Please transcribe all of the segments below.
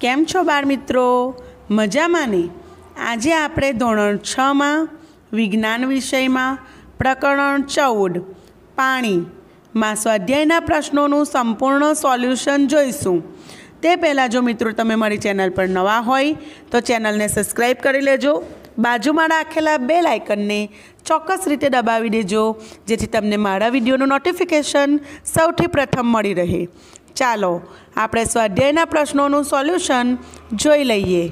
કેમ છો બાળ મિત્રો? મજામાં ને? આજે આપણે ધોરણ છમાં વિજ્ઞાન વિષયમાં પ્રકરણ ચૌદ પાણીમાં સ્વાધ્યાયના પ્રશ્નોનું સંપૂર્ણ સોલ્યુશન જોઈશું. તે પહેલાં જો મિત્રો તમે મારી ચેનલ પર નવા હોય, તો ચેનલને સબસ્ક્રાઈબ કરી લેજો. બાજુમાં રાખેલા બે લાઇકનને ચોક્કસ રીતે દબાવી દેજો, જેથી તમને મારા વિડીયોનું નોટિફિકેશન સૌથી પ્રથમ મળી રહે. ચાલો, આપણે સ્વાધ્યાયના પ્રશ્નોનું સોલ્યુશન જોઈ લઈએ.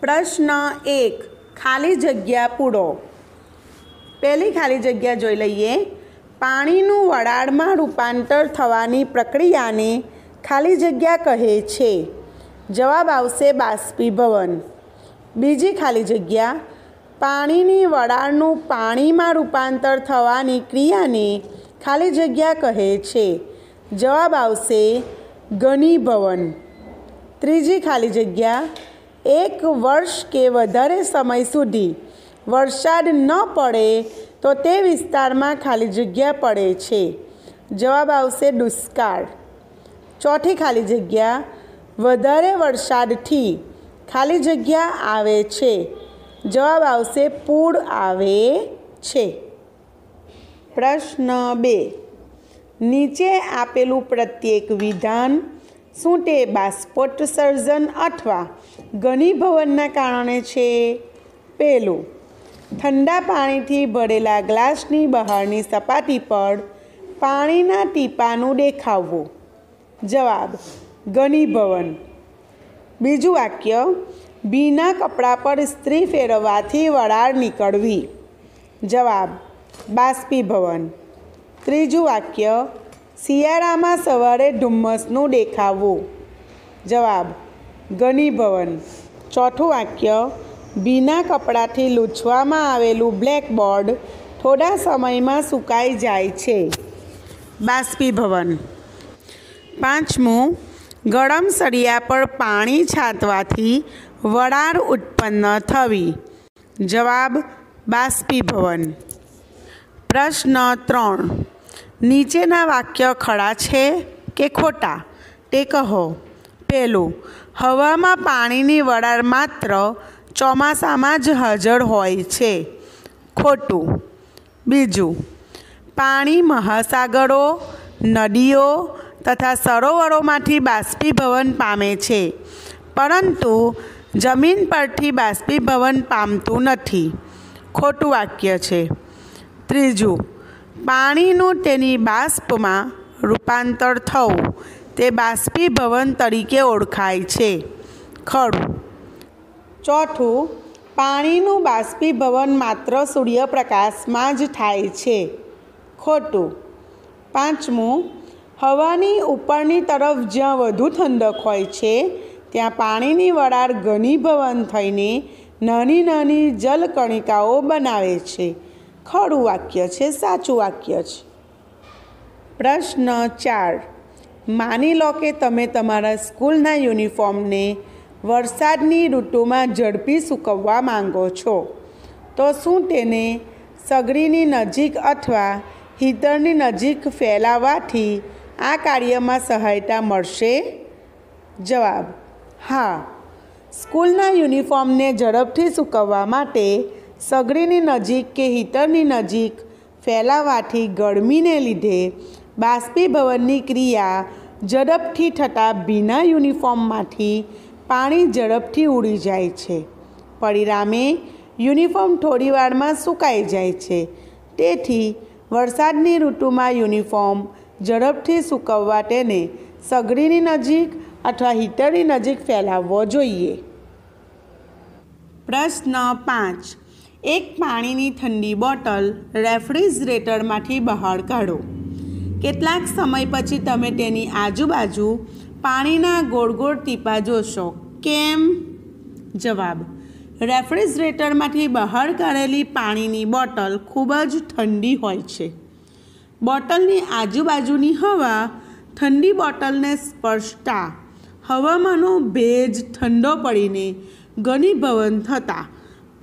પ્રશ્ન એક, ખાલી જગ્યા પૂરો. પહેલી ખાલી જગ્યા જોઈ લઈએ. પાણીનું વરાળમાં રૂપાંતર થવાની પ્રક્રિયાને ખાલી જગ્યા કહે છે. જવાબ આવશે બાષ્પીભવન. બીજી ખાલી જગ્યા, પાણીની વરાળનું પાણીમાં રૂપાંતર થવાની ક્રિયાને ખાલી જગ્યા કહે છે. જવાબ આવશે ઘનીભવન ત્રીજી ખાલી જગ્યા, એક વર્ષ કે વધારે સમય સુધી વરસાદ ન પડે તો તે વિસ્તારમાં ખાલી જગ્યા પડે છે. જવાબ આવશે દુષ્કાળ. ચોથી ખાલી જગ્યા, વધારે વરસાદથી ખાલી જગ્યા આવે છે. જવાબ આવશે પૂર આવે છે. પ્રશ્ન બે. નીચે આપેલું પ્રત્યેક વિધાન શું તે બાષ્પોત્સર્જન અથવા ઘનીભવનના કારણે છે. પહેલું, ઠંડા પાણીથી ભરેલા ગ્લાસની બહારની સપાટી પર પાણીના ટીપાનું દેખાવવું. જવાબ, ઘનીભવન. બીજું વાક્ય, ભીના કપડા પર સ્ત્રી ફેરવવાથી વરાળ નીકળવી. જવાબ, બાષ્પીભવન. ત્રીજું વાક્ય, શિયાળામાં સવારે ધુમ્મસનું દેખાવું. જવાબ ગનીભવન ચોથું વાક્ય, ભીના કપડાથી લૂછવામાં આવેલું બ્લેકબોર્ડ થોડા સમયમાં સુકાઈ જાય છે. બાષ્પીભવન. પાંચમું, ગરમ સળિયા પર પાણી છાંટવાથી વરાળ ઉત્પન્ન થવી. જવાબ, બાષ્પીભવન. પ્રશ્ન ત્રણ. નીચેના વાક્ય ખરા છે કે ખોટા? તે કહો. પહેલું, હવામાં પાણીની વરાળ માત્ર ચોમાસામાં જ હાજર હોય છે. ખોટું. બીજું, પાણી મહાસાગરો, નદીઓ તથા સરોવરોમાંથી બાષ્પીભવન પામે છે. પરંતુ જમીન પરથી બાષ્પીભવન પામતું નથી. ખોટું વાક્ય છે. ત્રીજું પાણીનું તેની બાષ્પમાં રૂપાંતર થવું. તે બાષ્પીભવન તરીકે ઓળખાય છે. ખરું. ચોથું, પાણીનું બાષ્પીભવન માત્ર સૂર્યપ્રકાશમાં જ થાય છે. ખોટું. પાંચમું, હવાની ઉપરની તરફ જ્યાં વધુ ઠંડક હોય છે, ત્યાં પાણીની વરાળ ઘનીભવન થઈને નાની નાની જલકણિકાઓ બનાવે છે. ખરું વાક્ય છે, સાચું વાક્ય છે. પ્રશ્ન ચાર. માની લો કે તમે તમારા સ્કૂલના યુનિફોર્મને વરસાદની ઋતુમાં ઝડપી સૂકવવા માંગો છો, તો શું તેને સગડીની નજીક અથવા હીતરની નજીક ફેલાવવાથી આ કાર્યમાં સહાયતા મળશે? જવાબ, હા. સ્કૂલના યુનિફોર્મને ઝડપથી સૂકવવા માટે સગડીની નજીક કે હીટરની નજીક ફેલાવવાથી ગરમીને લીધે બાષ્પીભવનની ક્રિયા ઝડપથી થતાં ભીના યુનિફોર્મમાંથી પાણી ઝડપથી ઉડી જાય છે. પરિણામે યુનિફોર્મ થોડીવારમાં સુકાઈ જાય છે. તેથી વરસાદની ઋતુમાં યુનિફોર્મ ઝડપથી સૂકવવા તેને સગડીની નજીક અથવા હીટરની નજીક ફેલાવવો જોઈએ. પ્રશ્ન પાંચ. એક પાણીની ઠંડી બોટલ રેફ્રિજરેટરમાંથી બહાર કાઢો. કેટલાક સમય પછી તમે તેની આજુબાજુ પાણીના ગોળ ગોળ ટીપા જોશો. કેમ? જવાબ, રેફ્રિજરેટરમાંથી બહાર કાઢેલી પાણીની બોટલ ખૂબ જ ઠંડી હોય છે. બોટલની આજુબાજુની હવા ઠંડી બોટલને સ્પર્શતા. હવામાંનો ભેજ ઠંડો પડીને ઘનીભવન થતાં.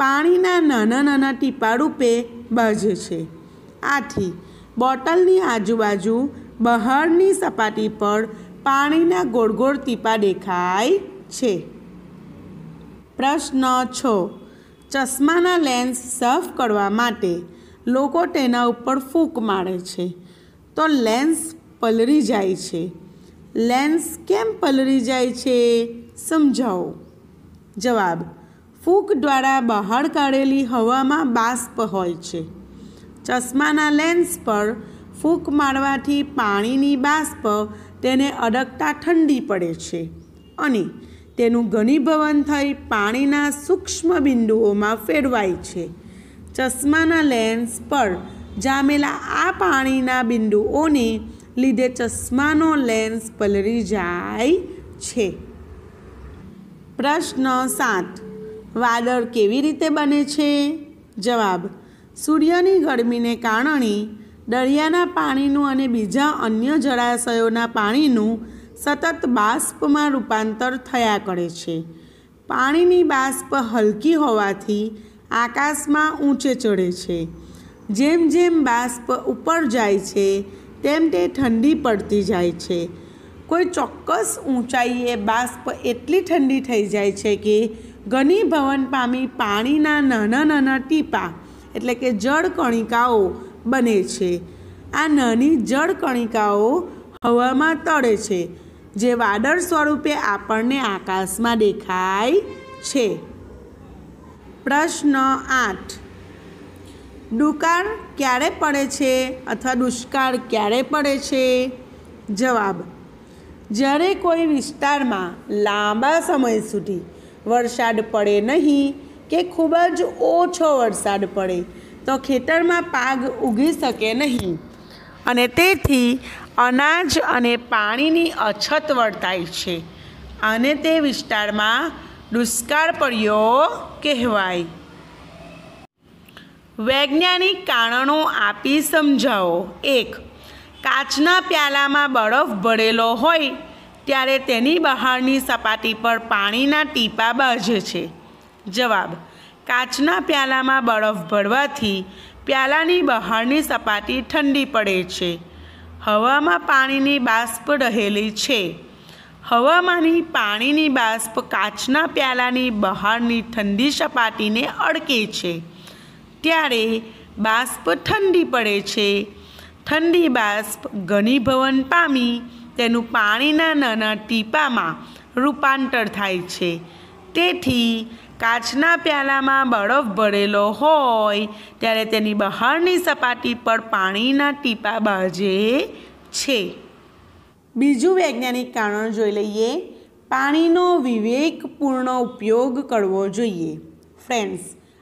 પાણીના નાના નાના ટીપા રૂપે બાજે છે. આથી, બોટલની આજુબાજુ બહારની સપાટી પર પાણીના ગોળ ગોળ ટીપા દેખાય છે. પ્રશ્ન છ. ચશ્માના લેન્સ સાફ કરવા માટે લોકો તેના ઉપર ફૂંક મારે છે. તો લેન્સ પલરી જાય છે. લેન્સ કેમ પલરી જાય છે? સમજાવો. જવાબ ફૂંક દ્વારા બહાર કાઢેલી હવામાં બાષ્પ હોય છે. ચશ્માના લેન્સ પર ફૂંક મારવાથી પાણીની બાષ્પ તેને અડકતા ઠંડી પડે છે અને તેનું ઘનીભવન થઈ પાણીના સૂક્ષ્મ બિંદુઓમાં ફેરવાય છે. ચશ્માના લેન્સ પર જામેલા આ પાણીના બિંદુઓને લીધે ચશ્માનો લેન્સ પલળી જાય છે. પ્રશ્ન સાત. વાદળ કેવી રીતે બને છે? જવાબ, સૂર્યની ગરમીને કારણે દરિયાના પાણીનું અને બીજા અન્ય જળાશયોના પાણીનું સતત બાષ્પમાં રૂપાંતર થયા કરે છે. પાણીની બાષ્પ હલકી હોવાથી આકાશમાં ઊંચે ચડે છે. જેમ જેમ બાષ્પ ઉપર જાય છે, તેમ તે ઠંડી પડતી જાય છે. કોઈ ચોક્કસ ઊંચાઈએ બાષ્પ એટલી ઠંડી થઈ જાય છે કે ઘનીભવન પામી પાણીના નાના નાના ટીપા, એટલે કે જળ કણિકાઓ બને છે. આ નાની જળ કણિકાઓ હવામાં તળે છે, જે વાદળ સ્વરૂપે આપણને આકાશમાં દેખાય છે. પ્રશ્ન આઠ. દુકાળ ક્યારે પડે છે અથવા દુષ્કાળ ક્યારે પડે છે? જવાબ. જ્યારે કોઈ વિસ્તારમાં લાંબા સમય સુધી વરસાદ પડે નહીં કે ખૂબ જ ઓછો વરસાદ પડે, તો ખેતરમાં પાક ઉગી શકે નહીં. અને તેથી અનાજ અને પાણીની અછત વર્તાય છે. અને તે વિસ્તારમાં દુષ્કાળ પડ્યો કહેવાય. વૈજ્ઞાનિક કારણો આપી સમજાવો. એક, કાચના પ્યાલામાં બરફ ભરેલો હોય ત્યારે તેની બહારની સપાટી પર પાણીના ટીપા બાજે છે. જવાબ, કાચના પ્યાલામાં બરફ ભરવાથી પ્યાલાની બહારની સપાટી ઠંડી પડે છે. હવામાં પાણીની બાષ્પ રહેલી છે. હવામાંની પાણીની બાષ્પ કાચના પ્યાલાની બહારની ઠંડી સપાટીને અડકે છે. ત્યારે બાષ્પ ઠંડી પડે છે. ઠંડી બાષ્પ ઘનીભવન પામી તેનું પાણીના નાના ટીપામાં રૂપાંતર થાય છે. તેથી કાચના પ્યાલામાં બરફ ભરેલો હોય ત્યારે તેની બહારની સપાટી પર પાણીના ટીપા બાજે છે. બીજું વૈજ્ઞાનિક કારણ જોઈ લઈએ. પાણીનો વિવેકપૂર્ણ ઉપયોગ કરવો જોઈએ. ફ્રેન્ડ્સ,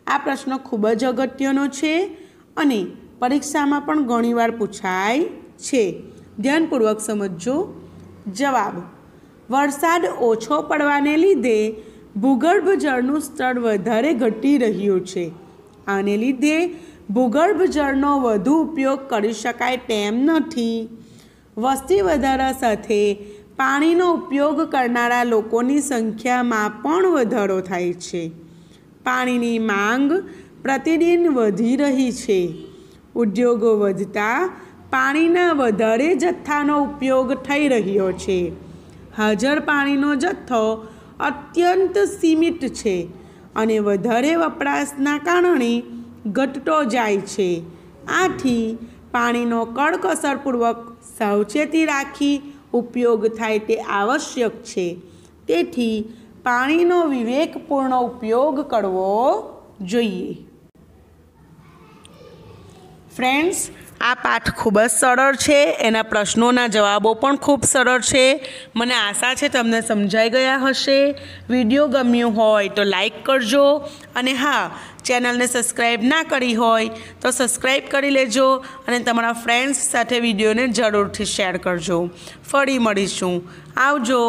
આ પ્રશ્ન ખૂબ જ અગત્યનો છે અને પરીક્ષામાં પણ ઘણીવાર પૂછાય છે. ધ્યાનપૂર્વક સમજજો. જવાબ. વરસાદ ઓછો પડવાને લીધે ભૂગર્ભ જળનું સ્તર વધારે ઘટી રહ્યું છે. આને લીધે ભૂગર્ભ જળનો વધુ ઉપયોગ કરી શકાય તેમ નથી. વસ્તી વધારા સાથે પાણીનો ઉપયોગ કરનારા લોકોની સંખ્યામાં પણ વધારો થાય છે. પાણીની માંગ પ્રતિદિન વધી રહી છે. ઉદ્યોગો વધતા પાણીના વધારે જથ્થાનો ઉપયોગ થઈ રહ્યો છે. હાજર પાણીનો જથ્થો અત્યંત સીમિત છે અને વધારે વપરાશના કારણે ઘટતો જાય છે. આથી પાણીનો કડકસરપૂર્વક સાવચેતી રાખી ઉપયોગ થાય તે આવશ્યક છે. તેથી પાણીનો વિવેકપૂર્ણ ઉપયોગ કરવો જોઈએ. ફ્રેન્ડ્સ આ પાઠ ખૂબ જ સરળ છે. એના પ્રશ્નોના જવાબો પણ ખૂબ સરળ છે. મને આશા છે તમને સમજાઈ ગયા હશે. વીડિયો ગમ્યું હોય તો લાઈક કરજો. અને હા, ચેનલને સબસ્ક્રાઈબ ના કરી હોય તો સબસ્ક્રાઈબ કરી લેજો અને તમારા ફ્રેન્ડ્સ સાથે વિડીયોને જરૂરથી શેર કરજો. ફરી મળીશું. આવજો.